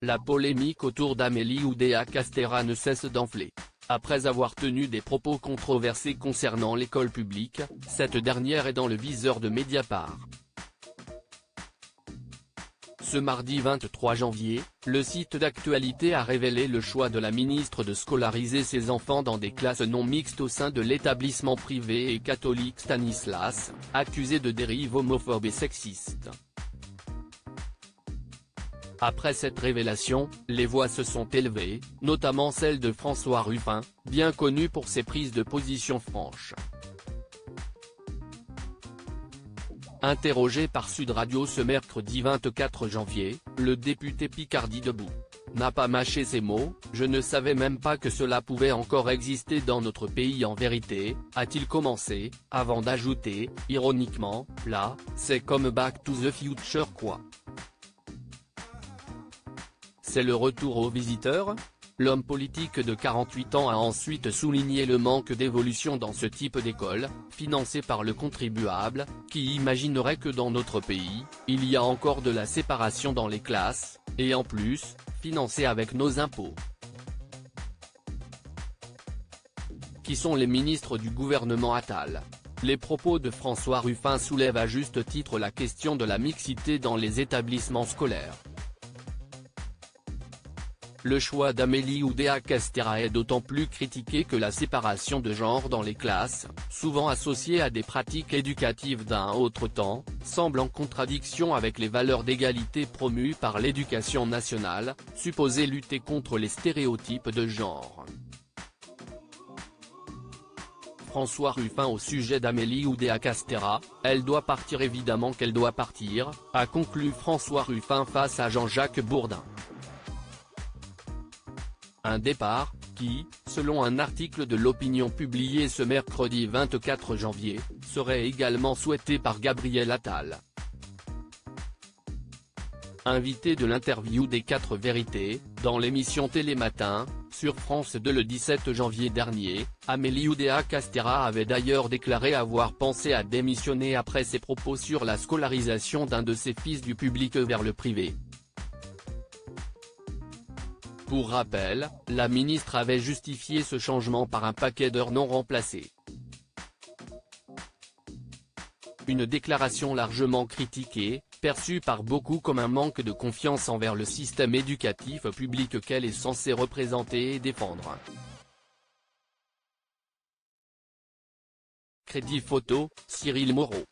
la polémique autour d'Amélie Oudéa Castera ne cesse d'enfler. Après avoir tenu des propos controversés concernant l'école publique, cette dernière est dans le viseur de Mediapart. Ce mardi 23 janvier, le site d'actualité a révélé le choix de la ministre de scolariser ses enfants dans des classes non mixtes au sein de l'établissement privé et catholique Stanislas, accusé de dérives homophobes et sexistes. Après cette révélation, les voix se sont élevées, notamment celle de François Ruffin, bien connu pour ses prises de position franches. Interrogé par Sud Radio ce mercredi 24 janvier, le député Picardie debout n'a pas mâché ses mots, je ne savais même pas que cela pouvait encore exister dans notre pays en vérité, a-t-il commencé, avant d'ajouter, ironiquement, là, c'est comme Back to the Future quoi. C'est le retour aux visiteurs L'homme politique de 48 ans a ensuite souligné le manque d'évolution dans ce type d'école, financée par le contribuable, qui imaginerait que dans notre pays, il y a encore de la séparation dans les classes, et en plus, financée avec nos impôts. Qui sont les ministres du gouvernement Attal? Les propos de François Ruffin soulèvent à juste titre la question de la mixité dans les établissements scolaires. Le choix d'Amélie Oudéa Castera est d'autant plus critiqué que la séparation de genre dans les classes, souvent associée à des pratiques éducatives d'un autre temps, semble en contradiction avec les valeurs d'égalité promues par l'éducation nationale, supposée lutter contre les stéréotypes de genre. François Ruffin au sujet d'Amélie Oudéa Castera, elle doit partir évidemment qu'elle doit partir, a conclu François Ruffin face à Jean-Jacques Bourdin. Un départ, qui, selon un article de l'opinion publié ce mercredi 24 janvier, serait également souhaité par Gabriel Attal. Invité de l'interview des 4 vérités, dans l'émission Télématin, sur France 2 le 17 janvier dernier, Amélie Oudéa Castera avait d'ailleurs déclaré avoir pensé à démissionner après ses propos sur la scolarisation d'un de ses fils du public vers le privé. Pour rappel, la ministre avait justifié ce changement par un paquet d'heures non remplacées. Une déclaration largement critiquée, perçue par beaucoup comme un manque de confiance envers le système éducatif public qu'elle est censée représenter et défendre. Crédit photo, Cyril Moreau